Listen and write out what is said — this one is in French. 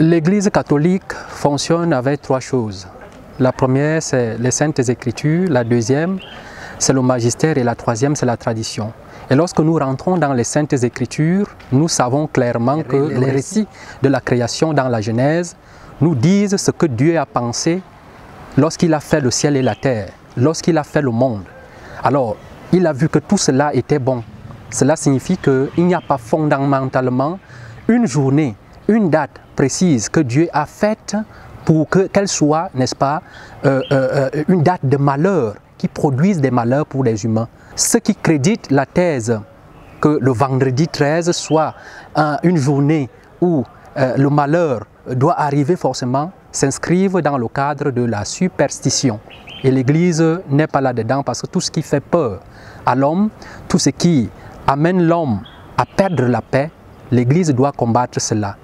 L'Église catholique fonctionne avec trois choses. La première, c'est les saintes écritures. La deuxième, c'est le magistère. Et la troisième, c'est la tradition. Et lorsque nous rentrons dans les saintes écritures, nous savons clairement que les récits de la création dans la Genèse nous disent ce que Dieu a pensé lorsqu'il a fait le ciel et la terre, lorsqu'il a fait le monde. Alors, il a vu que tout cela était bon. Cela signifie qu'il n'y a pas fondamentalement une journée, une date précise que Dieu a faite pour qu'elle soit, n'est-ce pas, euh, euh, euh, une date de malheur qui produise des malheurs pour les humains. Ceux qui créditent la thèse que le vendredi 13 soit une journée où le malheur doit arriver forcément s'inscrivent dans le cadre de la superstition. Et l'Église n'est pas là-dedans parce que tout ce qui fait peur à l'homme, tout ce qui amène l'homme à perdre la paix, l'Église doit combattre cela.